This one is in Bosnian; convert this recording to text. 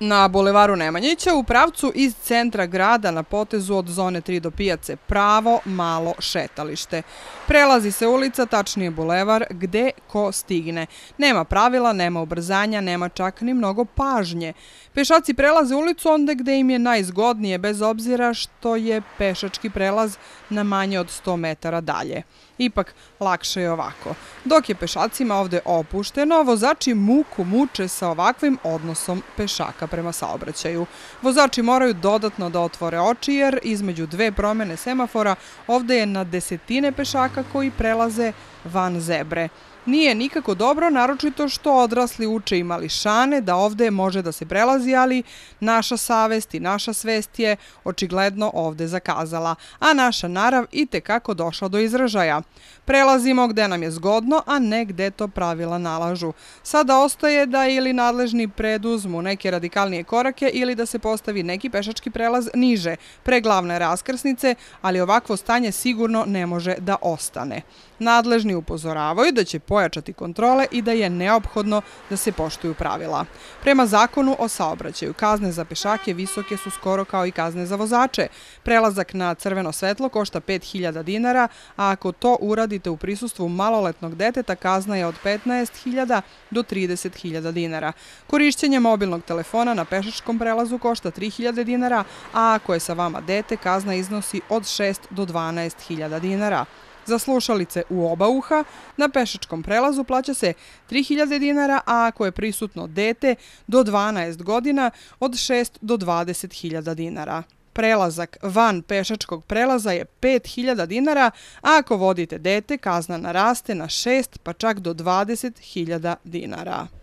Na bulevaru Nemanjića u pravcu iz centra grada na potezu od zone 3 do pijace pravo malo šetalište. Prelazi se ulica, tačnije bulevar, gde ko stigne. Nema pravila, nema ubrzanja, nema čak ni mnogo pažnje. Pešaci prelaze ulicu onda gde im je najzgodnije, bez obzira što je pešački prelaz na manje od 100 metara dalje. Ipak, lakše je ovako. Dok je pešacima ovde opušteno, vozači muku muče sa ovakvim odnosom pešaka prema saobraćaju. Vozači moraju dodatno da otvore oči jer između dve promene semafora ovde je na desetine pešaka koji prelaze van zebre nije nikako dobro, naročito što odrasli uče i mališane da ovde može da se prelazi, ali naša savest i naša svest je očigledno ovde zakazala, a naša narav i tekako došla do izražaja. Prelazimo gde nam je zgodno, a ne gde to pravila nalažu. Sada ostaje da ili nadležni preduzmu neke radikalnije korake ili da se postavi neki pešački prelaz niže, pre glavne raskrsnice, ali ovakvo stanje sigurno ne može da ostane. Nadležni upozoravaju da će pojačati kontrole i da je neophodno da se poštuju pravila. Prema zakonu o saobraćaju, kazne za pešake visoke su skoro kao i kazne za vozače. Prelazak na crveno svetlo košta 5000 dinara, a ako to uradite u prisustvu maloletnog deteta, kazna je od 15.000 do 30.000 dinara. Korišćenje mobilnog telefona telefona na pešačkom prelazu košta 3.000 dinara, a ako je sa vama dete, kazna iznosi od 6 do 12.000 dinara. Za slušalice u oba uha na pešačkom prelazu plaća se 3000 dinara, a ako je prisutno dete do 12 godina od 6 do 20.000 dinara. Prelazak van pešačkog prelaza je 5000 dinara, a ako vodite dete, kazna naraste na 6 pa čak do 20.000 dinara.